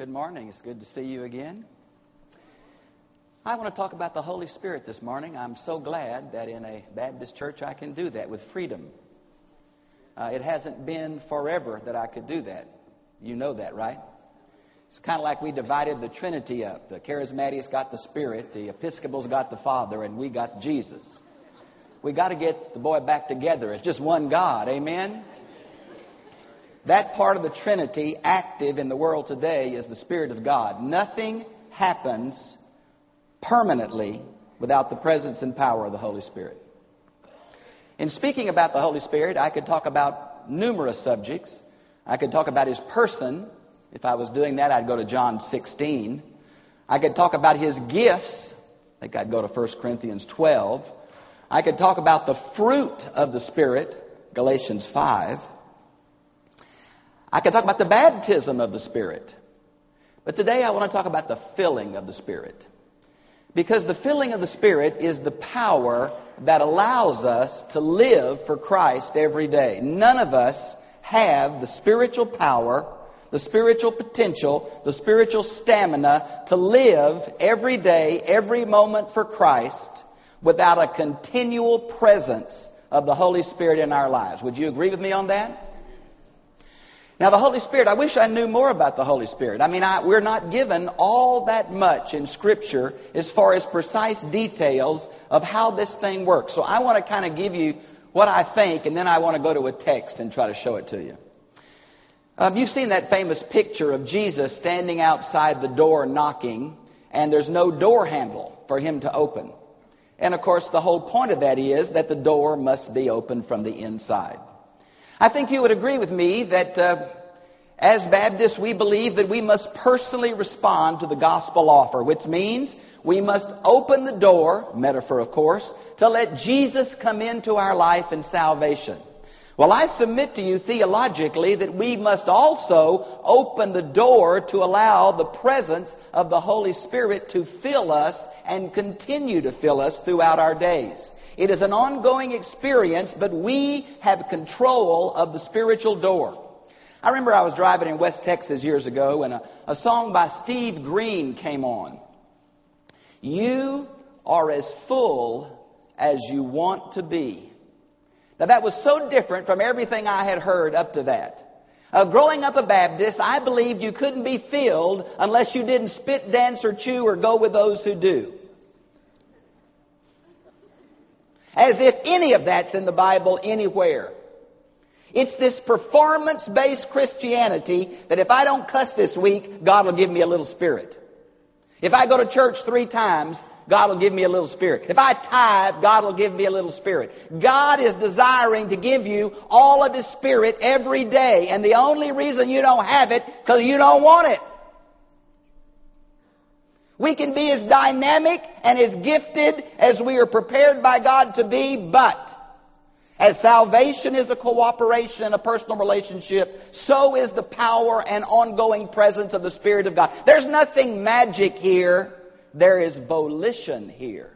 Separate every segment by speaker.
Speaker 1: Good morning. It's good to see you again. I want to talk about the Holy Spirit this morning. I'm so glad that in a Baptist church I can do that with freedom. Uh, it hasn't been forever that I could do that. You know that, right? It's kind of like we divided the Trinity up. The Charismatics got the Spirit, the Episcopals got the Father, and we got Jesus. We got to get the boy back together. It's just one God. Amen? That part of the Trinity active in the world today is the Spirit of God. Nothing happens permanently without the presence and power of the Holy Spirit. In speaking about the Holy Spirit, I could talk about numerous subjects. I could talk about his person. If I was doing that, I'd go to John 16. I could talk about his gifts. I think I'd go to 1 Corinthians 12. I could talk about the fruit of the Spirit, Galatians 5. I can talk about the baptism of the Spirit. But today I want to talk about the filling of the Spirit. Because the filling of the Spirit is the power that allows us to live for Christ every day. None of us have the spiritual power, the spiritual potential, the spiritual stamina to live every day, every moment for Christ without a continual presence of the Holy Spirit in our lives. Would you agree with me on that? Now, the Holy Spirit, I wish I knew more about the Holy Spirit. I mean, I, we're not given all that much in Scripture as far as precise details of how this thing works. So I want to kind of give you what I think, and then I want to go to a text and try to show it to you. Um, you've seen that famous picture of Jesus standing outside the door knocking, and there's no door handle for him to open. And of course, the whole point of that is that the door must be open from the inside. I think you would agree with me that uh, as Baptists, we believe that we must personally respond to the gospel offer, which means we must open the door, metaphor of course, to let Jesus come into our life and salvation. Well, I submit to you theologically that we must also open the door to allow the presence of the Holy Spirit to fill us and continue to fill us throughout our days. It is an ongoing experience, but we have control of the spiritual door. I remember I was driving in West Texas years ago and a, a song by Steve Green came on. You are as full as you want to be. Now that was so different from everything I had heard up to that. Uh, growing up a Baptist, I believed you couldn't be filled unless you didn't spit, dance, or chew or go with those who do. As if any of that's in the Bible anywhere. It's this performance based Christianity that if I don't cuss this week, God will give me a little spirit. If I go to church three times, God will give me a little spirit. If I tithe, God will give me a little spirit. God is desiring to give you all of His Spirit every day. And the only reason you don't have it, because you don't want it. We can be as dynamic and as gifted as we are prepared by God to be, but as salvation is a cooperation and a personal relationship, so is the power and ongoing presence of the Spirit of God. There's nothing magic here. There is volition here.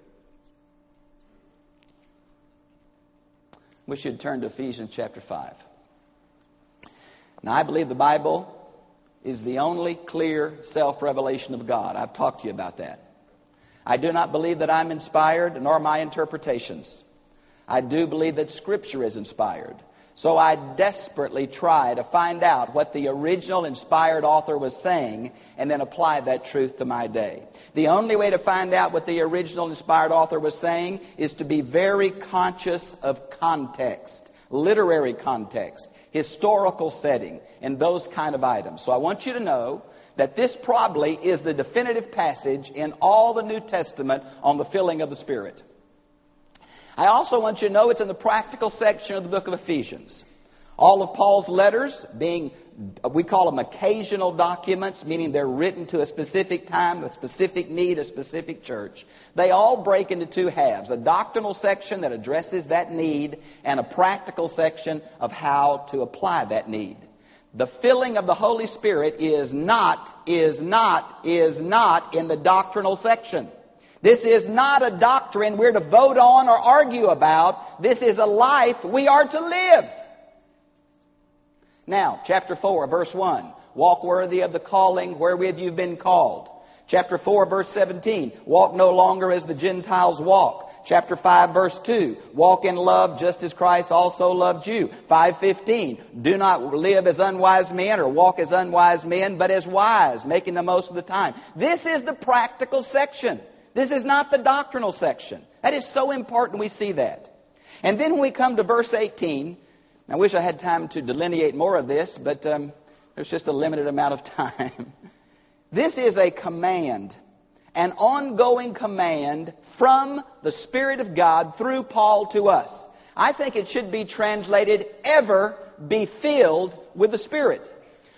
Speaker 1: We should turn to Ephesians chapter 5. Now, I believe the Bible is the only clear self revelation of God. I've talked to you about that. I do not believe that I'm inspired, nor my interpretations. I do believe that Scripture is inspired. So I desperately try to find out what the original inspired author was saying and then apply that truth to my day. The only way to find out what the original inspired author was saying is to be very conscious of context, literary context historical setting, and those kind of items. So I want you to know that this probably is the definitive passage in all the New Testament on the filling of the Spirit. I also want you to know it's in the practical section of the book of Ephesians. All of Paul's letters being, we call them occasional documents, meaning they're written to a specific time, a specific need, a specific church. They all break into two halves. A doctrinal section that addresses that need and a practical section of how to apply that need. The filling of the Holy Spirit is not, is not, is not in the doctrinal section. This is not a doctrine we're to vote on or argue about. This is a life we are to live. Now, chapter 4, verse 1. Walk worthy of the calling wherewith you've been called. Chapter 4, verse 17. Walk no longer as the Gentiles walk. Chapter 5, verse 2. Walk in love just as Christ also loved you. 515. Do not live as unwise men or walk as unwise men, but as wise, making the most of the time. This is the practical section. This is not the doctrinal section. That is so important we see that. And then when we come to verse 18, I wish I had time to delineate more of this, but um, there's just a limited amount of time. this is a command, an ongoing command from the Spirit of God through Paul to us. I think it should be translated, ever be filled with the Spirit.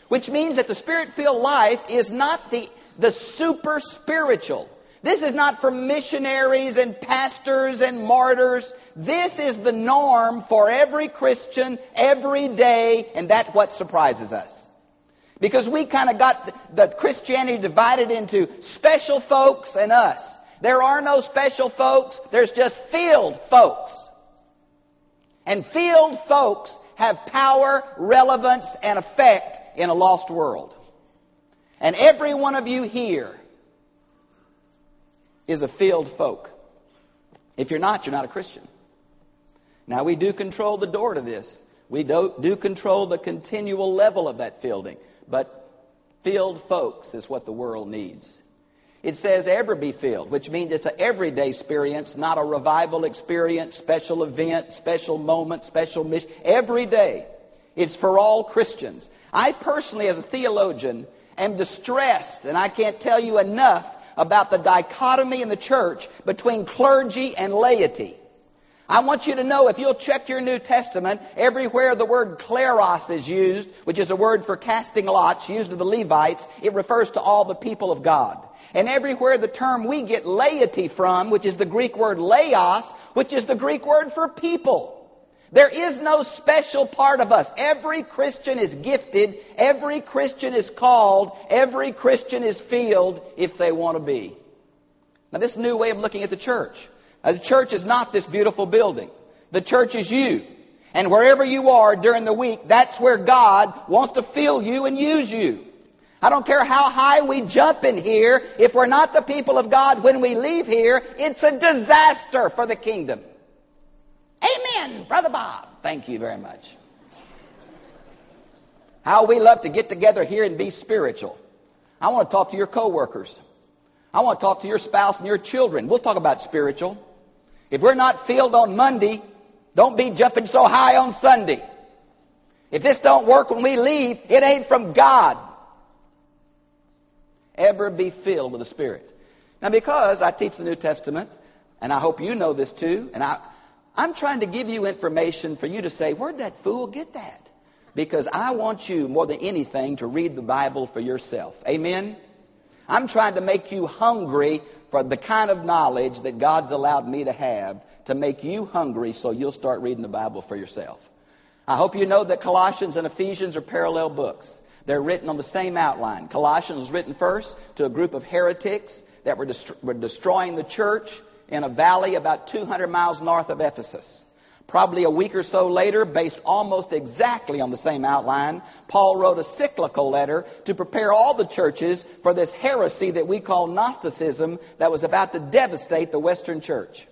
Speaker 1: Which means that the Spirit filled life is not the, the super spiritual. This is not for missionaries and pastors and martyrs. This is the norm for every Christian every day, and that's what surprises us. Because we kind of got the Christianity divided into special folks and us. There are no special folks, there's just field folks. And field folks have power, relevance, and effect in a lost world. And every one of you here is a filled folk. If you're not, you're not a Christian. Now, we do control the door to this. We do, do control the continual level of that fielding. But filled folks is what the world needs. It says ever be filled, which means it's an everyday experience, not a revival experience, special event, special moment, special mission. Every day. It's for all Christians. I personally, as a theologian, am distressed, and I can't tell you enough about the dichotomy in the church between clergy and laity. I want you to know if you'll check your New Testament, everywhere the word kleros is used, which is a word for casting lots used of the Levites, it refers to all the people of God. And everywhere the term we get laity from, which is the Greek word laos, which is the Greek word for people. There is no special part of us. Every Christian is gifted. Every Christian is called. Every Christian is filled if they want to be. Now, this new way of looking at the church. Now, the church is not this beautiful building. The church is you. And wherever you are during the week, that's where God wants to fill you and use you. I don't care how high we jump in here. If we're not the people of God when we leave here, it's a disaster for the kingdom. Amen, Brother Bob. Thank you very much. How we love to get together here and be spiritual. I want to talk to your coworkers. I want to talk to your spouse and your children. We'll talk about spiritual. If we're not filled on Monday, don't be jumping so high on Sunday. If this don't work when we leave, it ain't from God. Ever be filled with the Spirit. Now, because I teach the New Testament, and I hope you know this too, and I, I'm trying to give you information for you to say, where'd that fool get that? Because I want you more than anything to read the Bible for yourself. Amen? I'm trying to make you hungry for the kind of knowledge that God's allowed me to have to make you hungry so you'll start reading the Bible for yourself. I hope you know that Colossians and Ephesians are parallel books. They're written on the same outline. Colossians was written first to a group of heretics that were, dest- were destroying the church in a valley about 200 miles north of Ephesus. Probably a week or so later, based almost exactly on the same outline, Paul wrote a cyclical letter to prepare all the churches for this heresy that we call Gnosticism that was about to devastate the Western church.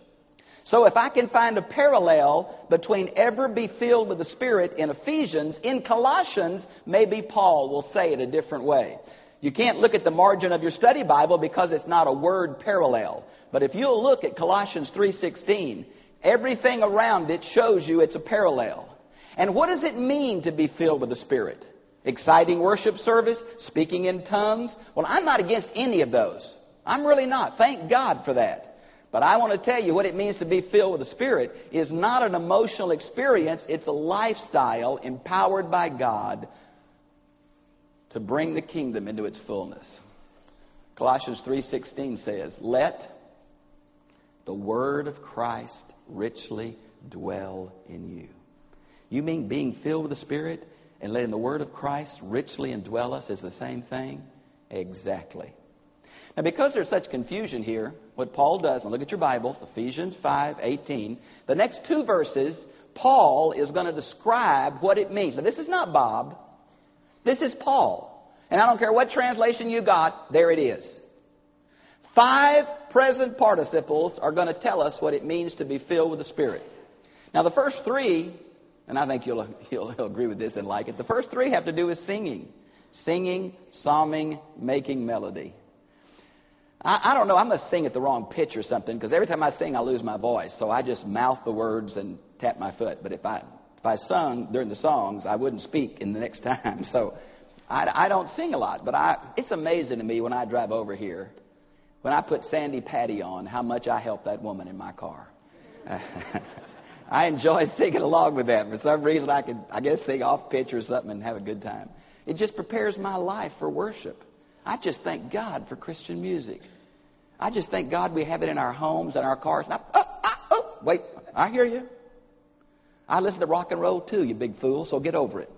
Speaker 1: So if I can find a parallel between ever be filled with the Spirit in Ephesians, in Colossians, maybe Paul will say it a different way. You can't look at the margin of your study Bible because it's not a word parallel. But if you'll look at Colossians 3:16, everything around it shows you it's a parallel. And what does it mean to be filled with the Spirit? Exciting worship service, speaking in tongues? Well, I'm not against any of those. I'm really not. Thank God for that. But I want to tell you what it means to be filled with the Spirit is not an emotional experience, it's a lifestyle empowered by God to bring the kingdom into its fullness. Colossians 3:16 says, "Let the word of Christ richly dwell in you." You mean being filled with the Spirit and letting the word of Christ richly indwell us is the same thing? Exactly. Now, because there's such confusion here, what Paul does, and look at your Bible, Ephesians 5 18, the next two verses, Paul is going to describe what it means. Now, this is not Bob. This is Paul. And I don't care what translation you got, there it is. Five present participles are going to tell us what it means to be filled with the Spirit. Now, the first three, and I think you'll, you'll, you'll agree with this and like it, the first three have to do with singing. Singing, psalming, making melody. I, I don't know, I must sing at the wrong pitch or something, because every time I sing, I lose my voice. So I just mouth the words and tap my foot. But if I, if I sung during the songs, I wouldn't speak in the next time. So I, I don't sing a lot, but I, it's amazing to me when I drive over here, when I put Sandi Patty on, how much I help that woman in my car. I enjoy singing along with that. For some reason, I can, I guess, sing off pitch or something and have a good time. It just prepares my life for worship. I just thank God for Christian music. I just thank God we have it in our homes and our cars. I, oh, oh, oh, wait, I hear you. I listen to rock and roll too, you big fool, so get over it.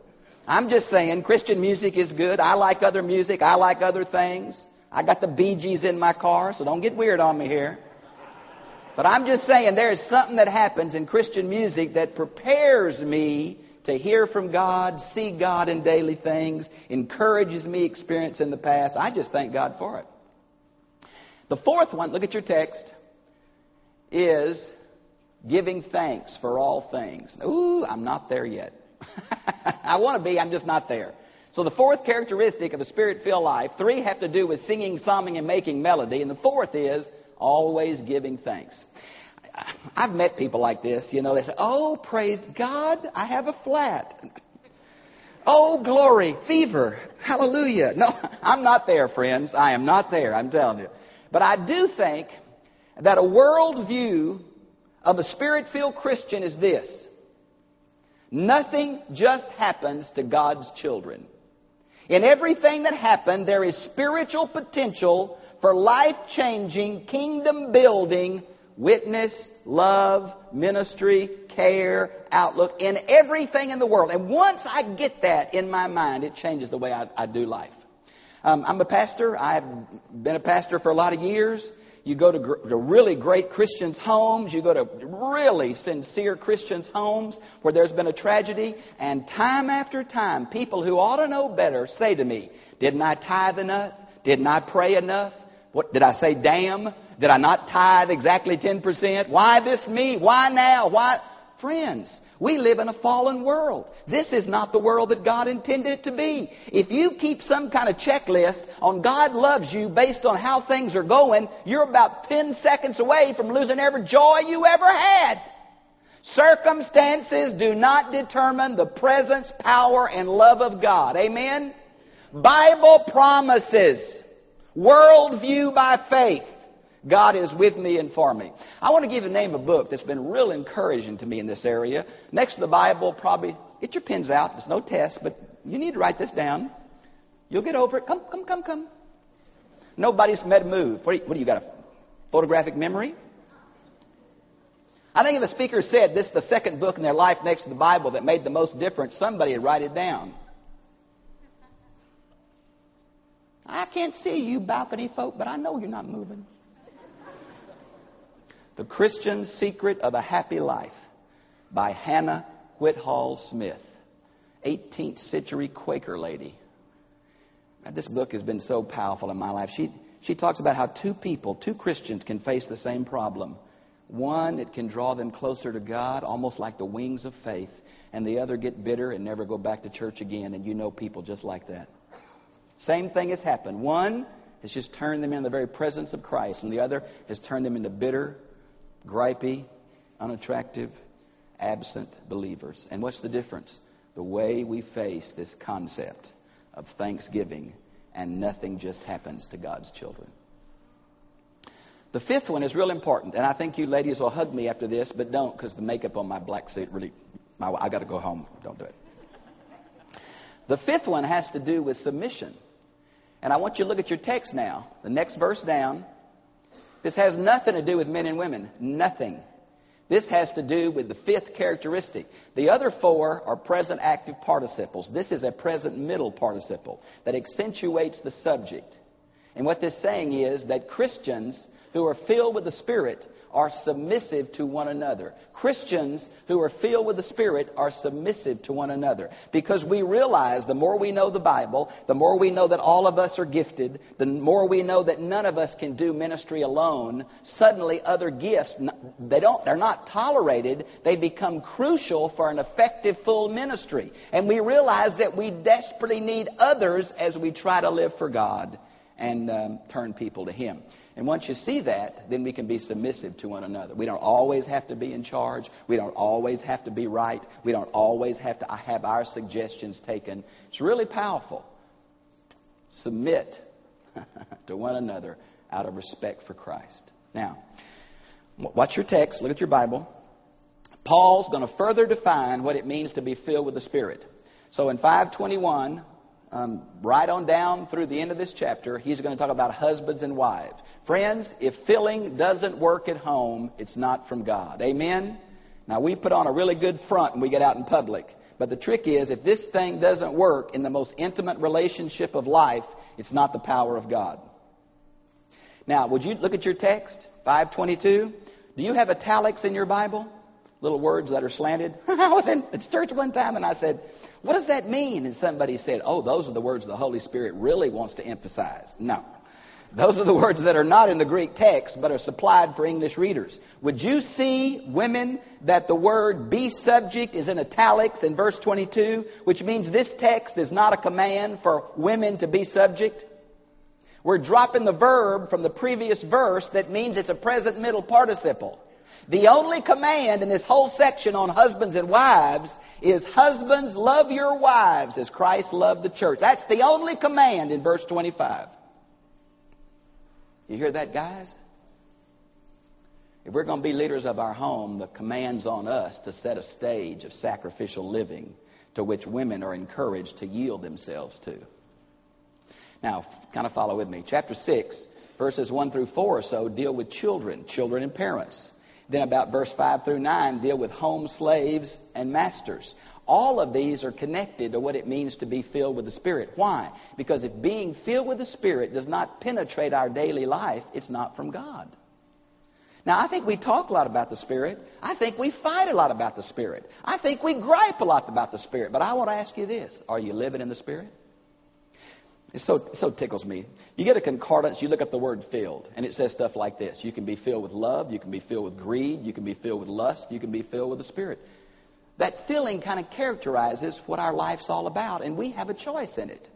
Speaker 1: I'm just saying Christian music is good. I like other music. I like other things. I got the Bee Gees in my car, so don't get weird on me here. But I'm just saying there is something that happens in Christian music that prepares me to hear from God, see God in daily things, encourages me experience in the past. I just thank God for it. The fourth one, look at your text, is giving thanks for all things. Ooh, I'm not there yet. I want to be, I'm just not there. So the fourth characteristic of a spirit-filled life, three have to do with singing, psalming, and making melody, and the fourth is always giving thanks. I've met people like this, you know, they say, oh, praise God, I have a flat. Oh, glory, fever, hallelujah. No, I'm not there, friends. I am not there, I'm telling you. But I do think that a worldview of a spirit-filled Christian is this. Nothing just happens to God's children. In everything that happened, there is spiritual potential for life changing, kingdom building witness, love, ministry, care, outlook in everything in the world. And once I get that in my mind, it changes the way I, I do life. Um, I'm a pastor. I've been a pastor for a lot of years. You go to, gr- to really great Christians' homes. You go to really sincere Christians' homes where there's been a tragedy. And time after time, people who ought to know better say to me, Didn't I tithe enough? Didn't I pray enough? What did I say? Damn. Did I not tithe exactly 10%? Why this me? Why now? Why? Friends, we live in a fallen world. This is not the world that God intended it to be. If you keep some kind of checklist on God loves you based on how things are going, you're about 10 seconds away from losing every joy you ever had. Circumstances do not determine the presence, power, and love of God. Amen? Bible promises. Worldview by faith. God is with me and for me. I want to give the name of a book that's been real encouraging to me in this area. Next to the Bible, probably get your pens out. There's no test, but you need to write this down. You'll get over it. Come, come, come, come. Nobody's met a move. What do, you, what do you got? A photographic memory? I think if a speaker said this is the second book in their life next to the Bible that made the most difference, somebody would write it down. I can't see you balcony folk, but I know you're not moving. The Christian Secret of a Happy Life by Hannah Whitall Smith, 18th century Quaker lady. This book has been so powerful in my life. She, she talks about how two people, two Christians, can face the same problem. One, it can draw them closer to God, almost like the wings of faith, and the other get bitter and never go back to church again. And you know people just like that. Same thing has happened. One has just turned them into the very presence of Christ, and the other has turned them into bitter, gripey, unattractive, absent believers. And what's the difference? The way we face this concept of thanksgiving and nothing just happens to God's children. The fifth one is real important, and I think you ladies will hug me after this, but don't because the makeup on my black suit really, my, I got to go home. Don't do it. The fifth one has to do with submission. And I want you to look at your text now. The next verse down, this has nothing to do with men and women. Nothing. This has to do with the fifth characteristic. The other four are present active participles. This is a present middle participle that accentuates the subject. And what this saying is that Christians who are filled with the Spirit are submissive to one another. Christians who are filled with the Spirit are submissive to one another because we realize the more we know the Bible, the more we know that all of us are gifted, the more we know that none of us can do ministry alone, suddenly other gifts, they don't, they're not tolerated, they become crucial for an effective full ministry. And we realize that we desperately need others as we try to live for God and um, turn people to Him. And once you see that, then we can be submissive to one another. We don't always have to be in charge. We don't always have to be right. We don't always have to have our suggestions taken. It's really powerful. Submit to one another out of respect for Christ. Now, watch your text, look at your Bible. Paul's going to further define what it means to be filled with the Spirit. So in 521, um, right on down through the end of this chapter, he's going to talk about husbands and wives. Friends, if filling doesn't work at home, it's not from God. Amen? Now, we put on a really good front when we get out in public. But the trick is, if this thing doesn't work in the most intimate relationship of life, it's not the power of God. Now, would you look at your text, 522? Do you have italics in your Bible? Little words that are slanted? I was in church one time and I said, what does that mean? And somebody said, Oh, those are the words the Holy Spirit really wants to emphasize. No. Those are the words that are not in the Greek text, but are supplied for English readers. Would you see, women, that the word be subject is in italics in verse 22, which means this text is not a command for women to be subject? We're dropping the verb from the previous verse that means it's a present middle participle. The only command in this whole section on husbands and wives is husbands love your wives as Christ loved the church. That's the only command in verse 25. You hear that, guys? If we're going to be leaders of our home, the command's on us to set a stage of sacrificial living to which women are encouraged to yield themselves to. Now, kind of follow with me. Chapter 6, verses 1 through 4 or so deal with children, children and parents. Then about verse 5 through 9 deal with home slaves and masters. All of these are connected to what it means to be filled with the Spirit. Why? Because if being filled with the Spirit does not penetrate our daily life, it's not from God. Now, I think we talk a lot about the Spirit. I think we fight a lot about the Spirit. I think we gripe a lot about the Spirit. But I want to ask you this Are you living in the Spirit? It so, it so tickles me. You get a concordance, you look up the word filled, and it says stuff like this. You can be filled with love, you can be filled with greed, you can be filled with lust, you can be filled with the Spirit. That filling kind of characterizes what our life's all about, and we have a choice in it.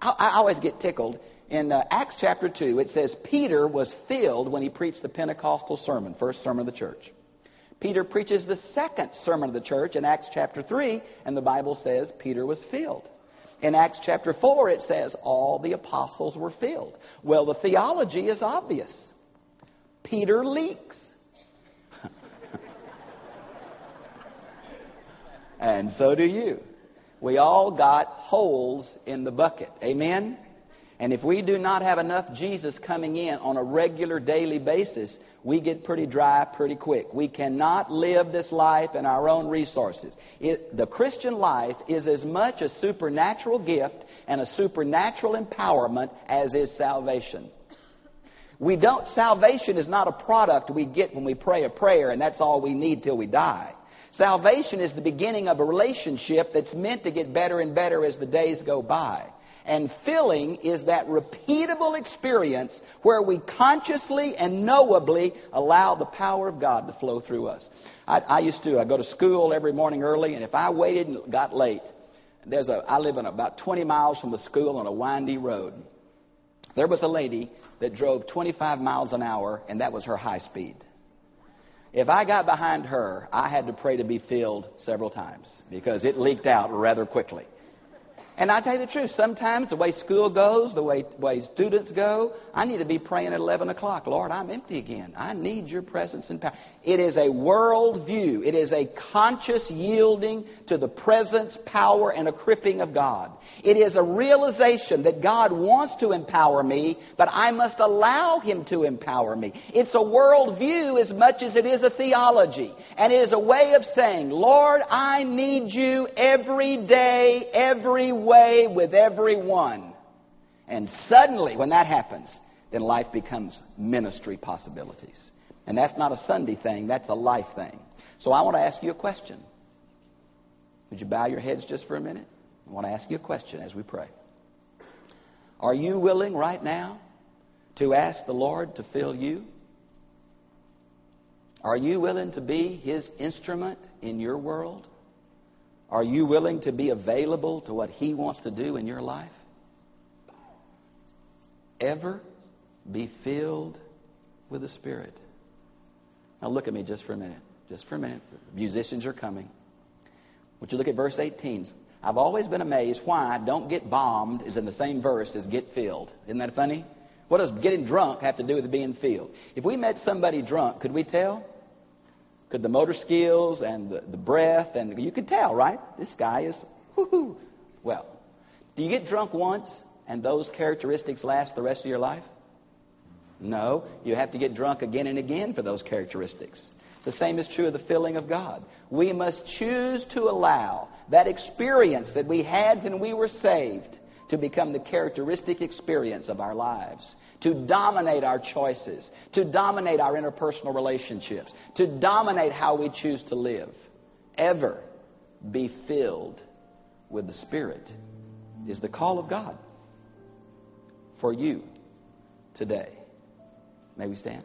Speaker 1: I, I always get tickled. In uh, Acts chapter 2, it says Peter was filled when he preached the Pentecostal sermon, first sermon of the church. Peter preaches the second sermon of the church in Acts chapter 3, and the Bible says Peter was filled. In Acts chapter 4, it says all the apostles were filled. Well, the theology is obvious. Peter leaks. and so do you. We all got holes in the bucket. Amen? And if we do not have enough Jesus coming in on a regular daily basis, we get pretty dry pretty quick. We cannot live this life in our own resources. It, the Christian life is as much a supernatural gift and a supernatural empowerment as is salvation. We don't, salvation is not a product we get when we pray a prayer and that's all we need till we die. Salvation is the beginning of a relationship that's meant to get better and better as the days go by. And filling is that repeatable experience where we consciously and knowably allow the power of God to flow through us. I, I used to I go to school every morning early, and if I waited and got late, there's a I live in about 20 miles from the school on a windy road. There was a lady that drove 25 miles an hour, and that was her high speed. If I got behind her, I had to pray to be filled several times because it leaked out rather quickly. And I tell you the truth, sometimes the way school goes, the way, way students go, I need to be praying at 11 o'clock. Lord, I'm empty again. I need your presence and power. It is a world view. It is a conscious yielding to the presence, power, and equipping of God. It is a realization that God wants to empower me, but I must allow Him to empower me. It's a world view as much as it is a theology. And it is a way of saying, Lord, I need you every day, every with everyone. And suddenly, when that happens, then life becomes ministry possibilities. And that's not a Sunday thing, that's a life thing. So I want to ask you a question. Would you bow your heads just for a minute? I want to ask you a question as we pray. Are you willing right now to ask the Lord to fill you? Are you willing to be His instrument in your world? Are you willing to be available to what He wants to do in your life? Ever be filled with the Spirit. Now look at me just for a minute. Just for a minute. musicians are coming. Would you look at verse 18? I've always been amazed why don't get bombed is in the same verse as get filled. Isn't that funny? What does getting drunk have to do with being filled? If we met somebody drunk, could we tell? Could the motor skills and the, the breath and you could tell, right? This guy is whoo Well, do you get drunk once and those characteristics last the rest of your life? No, you have to get drunk again and again for those characteristics. The same is true of the filling of God. We must choose to allow that experience that we had when we were saved to become the characteristic experience of our lives, to dominate our choices, to dominate our interpersonal relationships, to dominate how we choose to live. Ever be filled with the Spirit is the call of God for you today. May we stand?